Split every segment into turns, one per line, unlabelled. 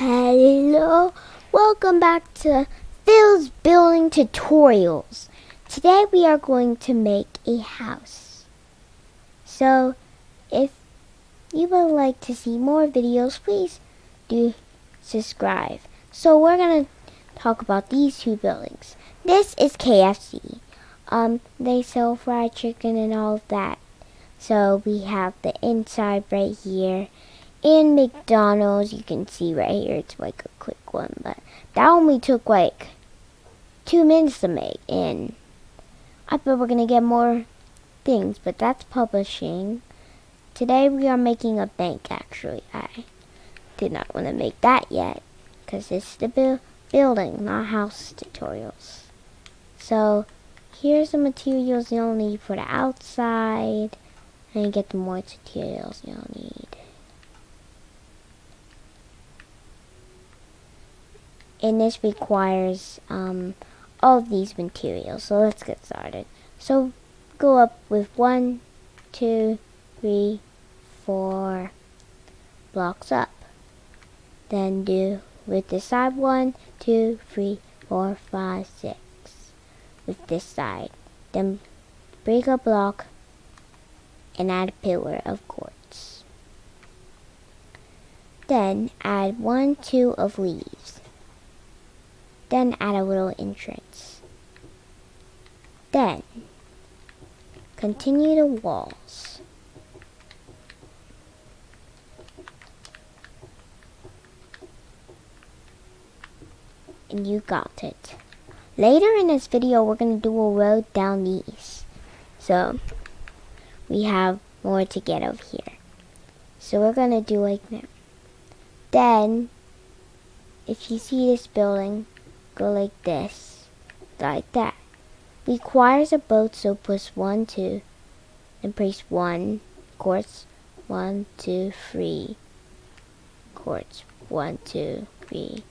Hello, welcome back to Phil's Building Tutorials. Today we are going to make a house. So, if you would like to see more videos, please do subscribe. So we're going to talk about these two buildings. This is KFC. Um, they sell fried chicken and all of that. So we have the inside right here in McDonald's. You can see right here, it's like a quick one, but that only took like two minutes to make. And I bet we're gonna get more things, but that's publishing. Today we are making a bank. Actually, I did not want to make that yet because it's the bu building, not house tutorials. So here's the materials you'll need for the outside and you get the more materials you'll need. And this requires um, all these materials. So let's get started. So go up with one, two, three, four blocks up. Then do with this side one, two, three, four, five, six. With this side. Then break a block and add a pillar of quartz. Then add one, two of leaves. Then add a little entrance. Then continue the walls. And you got it. Later in this video, we're going to do a road down these. So, we have more to get over here. So we're going to do like that. Then, if you see this building, go like this, like that. Requires a boat, so push one, two, and press one, quartz, one, two, three, quartz, one, two, three,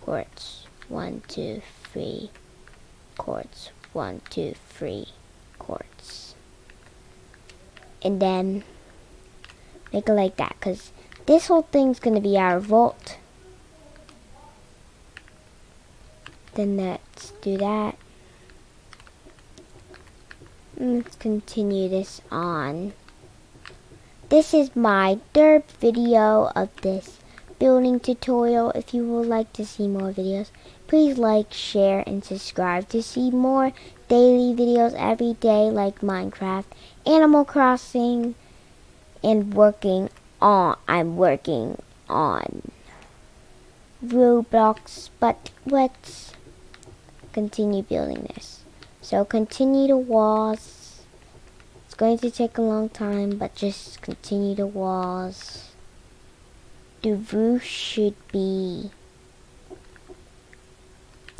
quartz, one, two, three, quartz, one, two, three, quartz. And then make it like that, because this whole thing's going to be our vault. Then let's do that. Let's continue this on. This is my third video of this building tutorial. If you would like to see more videos, please like, share, and subscribe to see more daily videos every day like Minecraft, Animal Crossing, and working on, I'm working on Roblox, but let's continue building this. So continue the walls. It's going to take a long time, but just continue the walls. The roof should be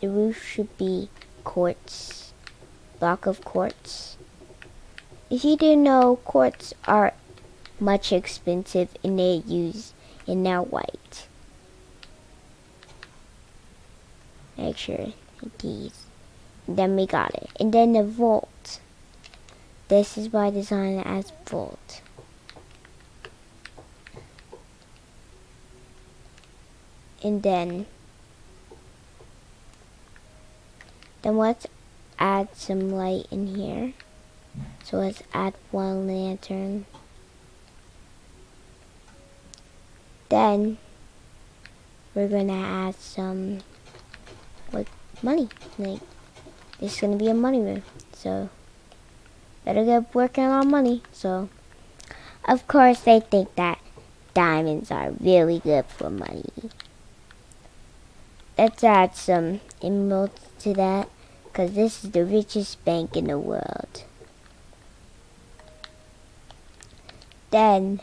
the roof should be quartz, block of quartz. If you didn't know, quartz are much expensive and they're used and now white. Make sure these. Then we got it. And then the vault. This is by design as vault. And then then let's add some light in here. So let's add one lantern. Then we're gonna add some like money. Like is gonna be a money room. So better get working on money. So of course they think that diamonds are really good for money. Let's add some emeralds to that because this is the richest bank in the world. Then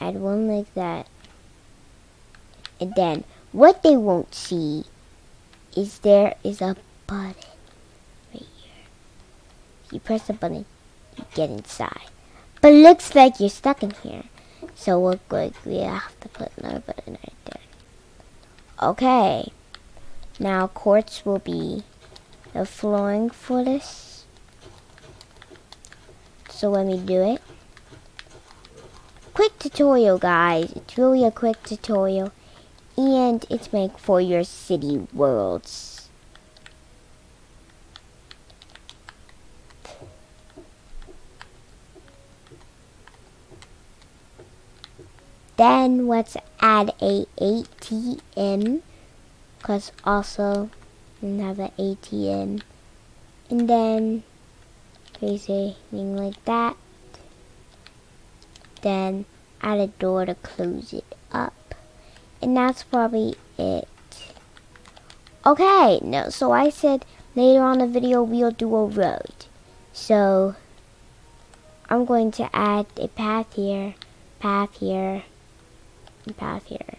add one like that. And then what they won't see is there is a button right here. If you press the button, you get inside. But looks like you're stuck in here. So we're good. We have to put another button right there. Okay. Now quartz will be the flooring for this. So let me do it. quick tutorial, guys. It's really a quick tutorial. And it's make for your city worlds. Then let's add a ATM. Because also, have an ATM. And then, crazy thing like that then add a door to close it up. And that's probably it. Okay, no, so I said later on the video we'll do a road. So, I'm going to add a path here, path here, and path here.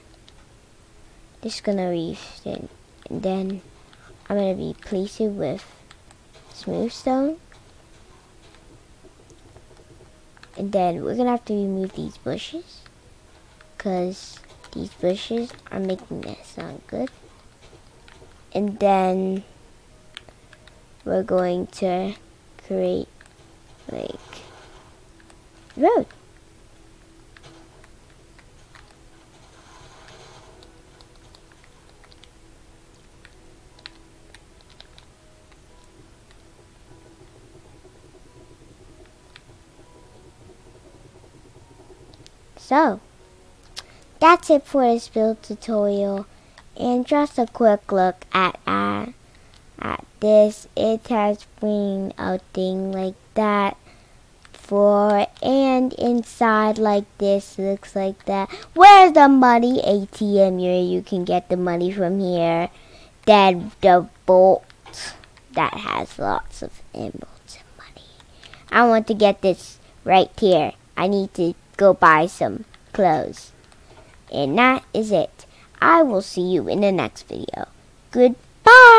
Just gonna reach it, and then I'm gonna replace it with smooth stone. And then we're gonna have to remove these bushes because these bushes are making that sound good. And then we're going to create like road. So, that's it for this build tutorial. And just a quick look at, at, at this. It has been a thing like that for and inside like this looks like that. Where's the money? ATM here. You can get the money from here. Then the bolt that has lots of emeralds and money. I want to get this right here. I need to go buy some clothes. And that is it. I will see you in the next video. Goodbye!